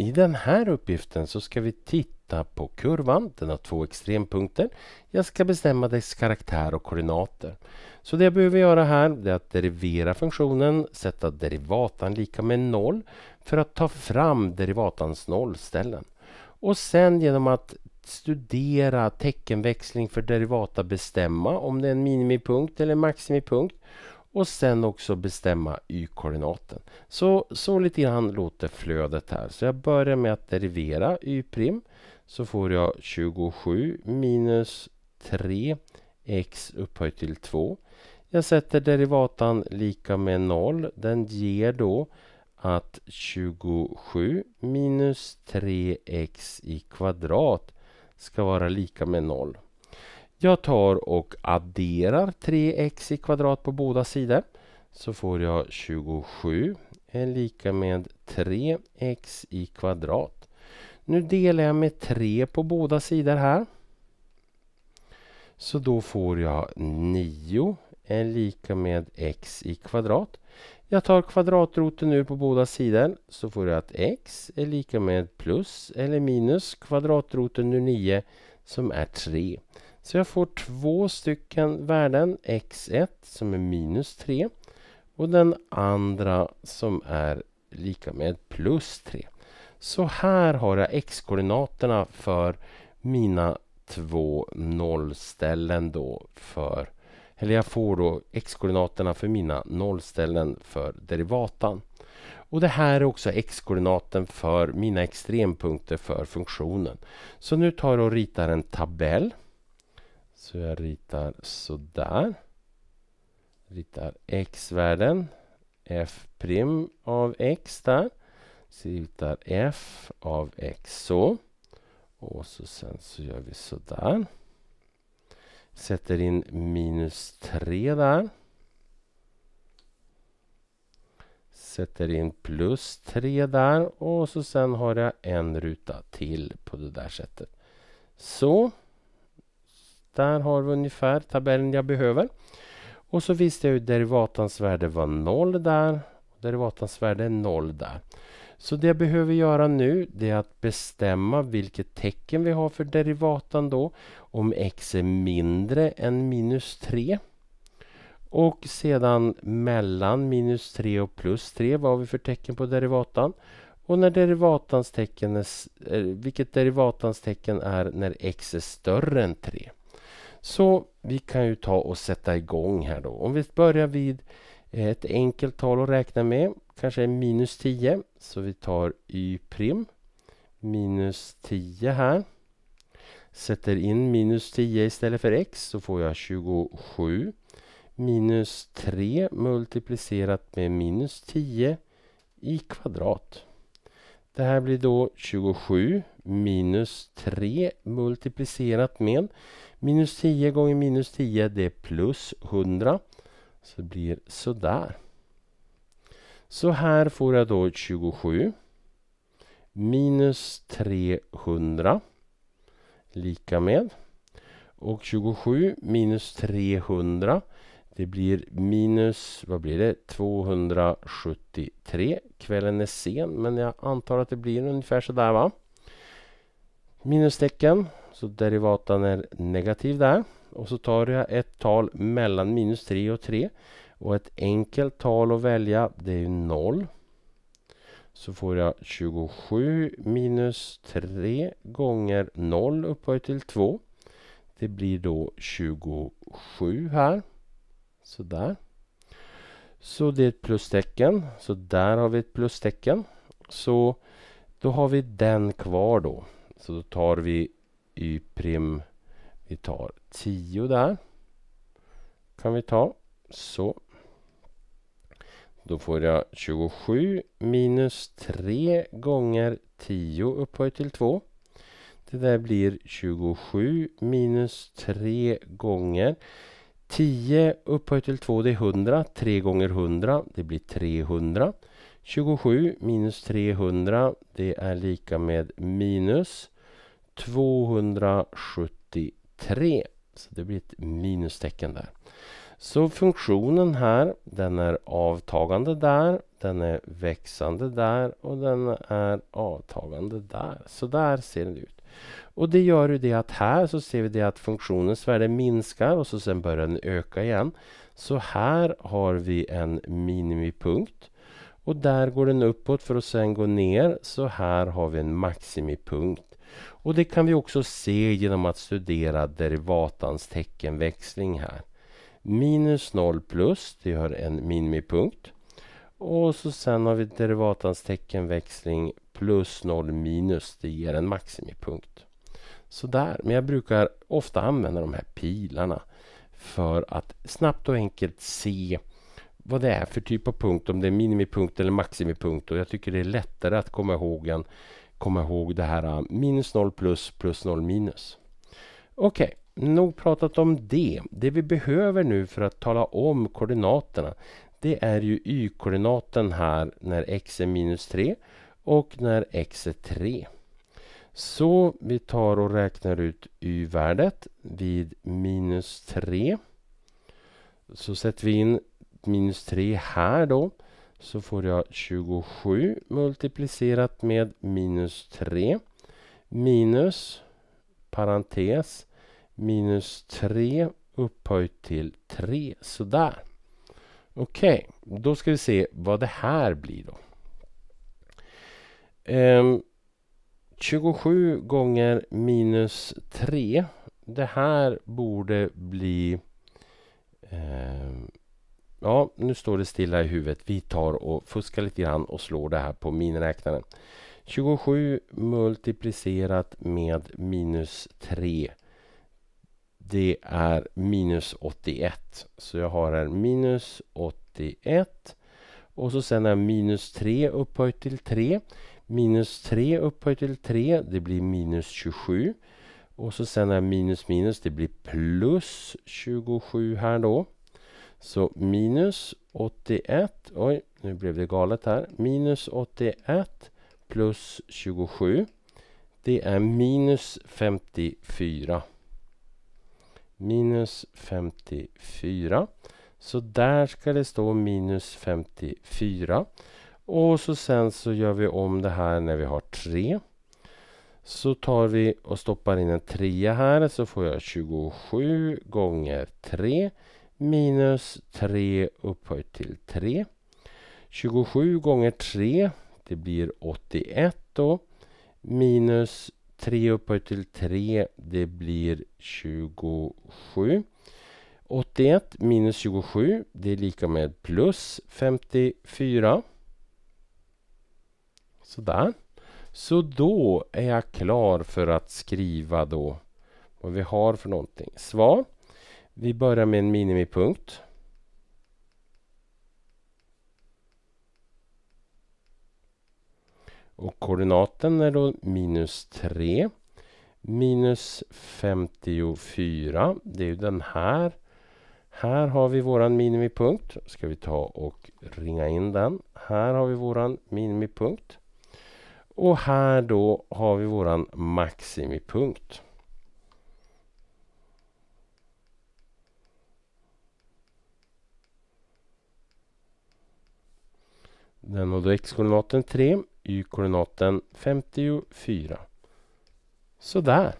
I den här uppgiften så ska vi titta på kurvan. Den har två extrempunkter. Jag ska bestämma dess karaktär och koordinater. Så det jag behöver göra här är att derivera funktionen, sätta derivatan lika med 0 för att ta fram derivatans nollställen. Och sen genom att studera teckenväxling för derivata bestämma om det är en minimipunkt eller maximipunkt och sen också bestämma y-koordinaten. Så, så lite grann låter flödet här. Så jag börjar med att derivera y' så får jag 27 minus 3x upphöjt till 2. Jag sätter derivatan lika med 0. Den ger då att 27 minus 3x i kvadrat ska vara lika med 0. Jag tar och adderar 3x i kvadrat på båda sidor. Så får jag 27 är lika med 3x i kvadrat. Nu delar jag med 3 på båda sidor här. Så då får jag 9 är lika med x i kvadrat. Jag tar kvadratroten nu på båda sidor så får jag att x är lika med plus eller minus kvadratroten ur 9 som är 3. Så jag får två stycken värden, x1 som är minus 3 och den andra som är lika med plus 3. Så här har jag x-koordinaterna för mina två nollställen då för eller jag får då x-koordinaterna för mina nollställen för derivatan. Och det här är också x-koordinaten för mina extrempunkter för funktionen. Så nu tar jag och ritar en tabell. Så jag ritar sådär. Ritar x-värden. f' av x där. Så ritar f av x så. Och så sen så gör vi sådär. Sätter in minus 3 där. Sätter in plus 3 där och så sen har jag en ruta till på det där sättet. Så. Där har vi ungefär tabellen jag behöver. Och så visste jag ju derivatans värde var 0 där. Derivatans värde är 0 där. Så det jag behöver göra nu det är att bestämma vilket tecken vi har för derivatan då. Om x är mindre än minus 3. Och sedan mellan minus 3 och plus 3, vad har vi för tecken på derivatan? Och när derivatans tecken är, eh, vilket derivatans tecken är när x är större än 3. Så vi kan ju ta och sätta igång här då. Om vi börjar vid eh, ett enkelt tal att räkna med kanske minus 10. Så vi tar y' prim minus 10 här. Sätter in minus 10 istället för x så får jag 27 minus 3 multiplicerat med minus 10 i kvadrat. Det här blir då 27 minus 3 multiplicerat med minus 10 gånger minus 10 det är plus 100. Så det blir sådär. Så här får jag då 27 minus 300 lika med och 27 minus 300 det blir minus, vad blir det, 273. Kvällen är sen men jag antar att det blir ungefär sådär va. Minustecken, så derivatan är negativ där. Och så tar jag ett tal mellan minus 3 och 3. Och ett enkelt tal att välja det är 0. Så får jag 27 minus 3 gånger 0 upphöjt till 2. Det blir då 27 här. Sådär. Så det är ett plustecken. Så där har vi ett plustecken. Så då har vi den kvar då. Så då tar vi y'. Vi tar 10 där. Kan vi ta. Så. Då får jag 27 minus 3 gånger 10 upphöjt till 2. Det där blir 27 minus 3 gånger 10 upphöjt till 2 det är 100. 3 gånger 100 det blir 300. 27 minus 300 det är lika med minus 273. Så det blir ett minustecken där. Så funktionen här den är avtagande där. Den är växande där och den är avtagande där. Så där ser den ut. Och det gör ju det att här så ser vi det att funktionens värde minskar och så sen börjar den öka igen. Så här har vi en minimipunkt. Och där går den uppåt för att sen gå ner. Så här har vi en maximipunkt. Och det kan vi också se genom att studera derivatans teckenväxling här. Minus 0 plus, det gör en minimipunkt. Och så sen har vi derivatans teckenväxling plus 0 minus, det ger en maximipunkt. Sådär, men jag brukar ofta använda de här pilarna för att snabbt och enkelt se vad det är för typ av punkt, om det är minimipunkt eller maximipunkt. Och jag tycker det är lättare att komma ihåg, än komma ihåg det här äh, minus 0 plus plus 0 minus. Okej, okay, nog pratat om det. Det vi behöver nu för att tala om koordinaterna det är ju y-koordinaten här när x är minus 3 och när x är 3. Så vi tar och räknar ut y-värdet vid minus 3. Så sätter vi in minus 3 här då. Så får jag 27 multiplicerat med minus 3. Minus parentes minus 3 upphöjt till 3. Sådär. Okej, okay, då ska vi se vad det här blir då. Ehm, um, 27 gånger minus 3. Det här borde bli... Ja, nu står det stilla i huvudet. Vi tar och fuskar lite grann och slår det här på miniräknaren. 27 multiplicerat med minus 3. Det är minus 81. Så jag har här minus 81. Och så sen är minus 3 upphöjt till 3. Minus 3 upphöjt till 3, det blir minus 27. Och så sen är minus minus, det blir plus 27 här då. Så minus 81, oj nu blev det galet här. Minus 81 plus 27. Det är minus 54. Minus 54. Så där ska det stå minus 54. Och så sen så gör vi om det här när vi har 3. Så tar vi och stoppar in en 3 här så får jag 27 gånger 3 minus 3 upphöjt till 3. 27 gånger 3 det blir 81 då. Minus 3 upphöjt till 3 det blir 27. 81 minus 27 det är lika med plus 54. Sådär. Så då är jag klar för att skriva då vad vi har för någonting. Svar. Vi börjar med en minimipunkt. Och koordinaten är då minus 3. Minus 54. Det är ju den här. Här har vi våran minimipunkt. Ska vi ta och ringa in den. Här har vi våran minimipunkt. Och här då har vi våran maximipunkt. Den har då x-koordinaten 3, y-koordinaten 54. Sådär.